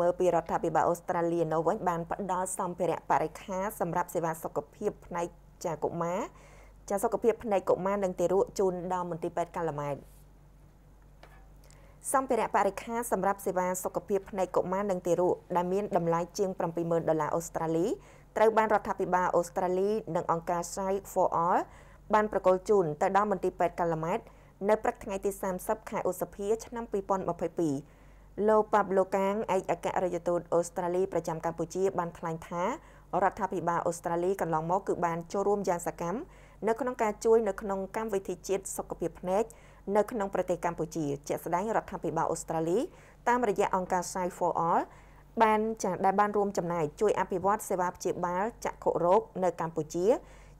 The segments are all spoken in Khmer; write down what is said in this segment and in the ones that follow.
មើលពីរដ្ឋាភិបាលអូស្ត្រាលីនៅវិញបានផ្ដល់សម្ភារៈបរិខាសម្រាប់សេវាសុខភាពផ្នែកចាកុមារចាសុខភាពផ្នែកកុមារនិងទារកជូនដល់មន្ទីរពេទ្យកាឡាម៉ែតសម្ភារៈបរិខាសម្រាប់សេវាសុខភាពផ្នែកកុមារនិងទារកដែលមានតម្លៃជាង70000ដុល្លារអូស្ត្រាលីត្រូវបានរដ្ឋាភិបាលអូស្ត្រាលីនិងអង្គការ Save for All បានប្រគល់ជូនទៅដល់មន្ទីរពេទ្យកាឡាម៉ែតនៅព្រឹកថ្ងៃទី30ខែឧសភាឆ្នាំ2022 លោកប៉ាប់ឡូកាងឯកអគ្គរដ្ឋទូតអូស្ត្រាលីប្រចាំកម្ពុជាបានថ្លែងថារដ្ឋាភិបាលអូស្ត្រាលីកន្លងមកគឺបានចូលរួមយ៉ាងសកម្មនៅក្នុងការជួយនៅក្នុងកម្មវិធីជាតិសុខភាពភ្នែកនៅក្នុងប្រទេសកម្ពុជាជាក់ស្ដែងរដ្ឋាភិបាលអូស្ត្រាលីតាមរយៈអង្គការ Sight for All បានចាដែលបានរួមចំណែកជួយអភិវឌ្ឍសេវាព្យាបាលចក្ខុរោគនៅកម្ពុជា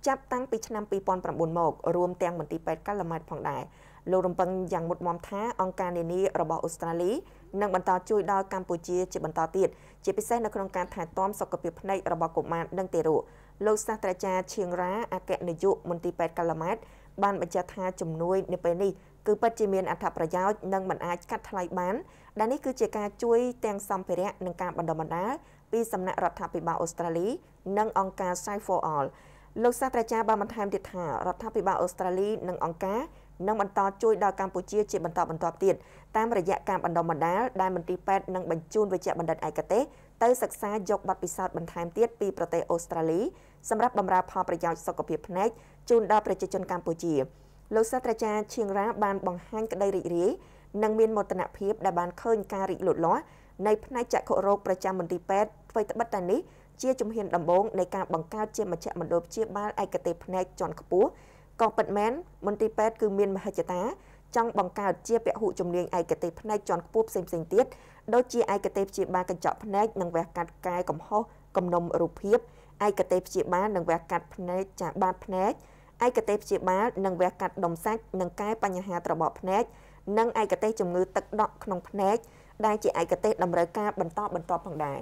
ចាប់តាំងពីឆ្នាំ2009មករួមទាំងមន្ទីរពេទ្យកាឡាម៉ាត់ផងដែរ លោករំពឹងយ៉ាងមុតមមថាអង្គការនានារបស់អូស្ត្រាលីនឹងបន្តជួយដល់កម្ពុជាជាបន្តទៀតជាពិសេសនៅក្នុងការថែទាំសុខភាពភ្នែករបស់កុមារនិងទារកលោកសាស្ត្រាចារ្យឈៀងរ៉ាអគ្គនាយកមន្ទីរពេទ្យកាឡាម៉ាត់បានបញ្ជាក់ថាជំនួយនៅពេលនេះគឺពិតជាមានអត្ថប្រយោជន៍និងមិនអាចកាត់ថ្លៃបានដែលនេះគឺជាការជួយទាំងសម្ភារៈនិងការបណ្ដុះបណ្ដាលពីសំណាក់រដ្ឋាភិបាលអូស្ត្រាលី និងអង្គការ Save for All លោកសាស្ត្រាចារ្យបានបន្ថែមទៀតថារដ្ឋាភិបាលអូស្ត្រាលីនិងអង្គការ នឹងបន្តជួយដល់កម្ពុជាជាបន្តបន្ទាប់ទៀតតាមរយៈការបណ្ដុះបណ្ដាលដែលមន្ទីរពេទ្យនឹងបញ្ជូនវេជ្ជបណ្ឌិតឯកទេសទៅសិក្សាយកបទពិសោធន៍បន្ថែមទៀតពីប្រទេសអូស្ត្រាលីសម្រាប់បម្រើផលប្រយោជន៍សុខភាពភ្នែកជូនដល់ប្រជាជនកម្ពុជាលោកសាស្ត្រាចារ្យឈៀងរ៉ាបានបង្ហាញក្តីរីករាយនិងមានមោទនភាពដែលបានឃើញការរីកលូតលាស់នៃផ្នែកចក្ខុរោគប្រចាំមន្ទីរពេទ្យអ្វីត្បិតតែនេះជាជំហានដំបូងនៃការបង្កើតជាមជ្ឈមណ្ឌលព្យាបាលឯកទេសភ្នែកជាន់ខ្ពស់ ក៏ពិតមែនមន្ទីរពេទ្យគឺមានមហិច្ឆតាចង់បង្កើតជាពហុជំនាញឯកទេសភ្នែកជាន់ខ្ពស់ផ្សេងផ្សេងទៀតដូចជាឯកទេសព្យាបាលកញ្ចក់ភ្នែកនិងវះកាត់កាយកំហុសគំនុំរូបភាពឯកទេសព្យាបាលនិងវះកាត់ភ្នែកចាបាតភ្នែកឯកទេសព្យាបាលនិងវះកាត់ដុំសាច់និងកែបញ្ហាត្របកភ្នែកនិងឯកទេសជំងឺទឹកដក់ក្នុងភ្នែកដែលជាឯកទេសតម្រូវការបន្តបន្តផងដែរ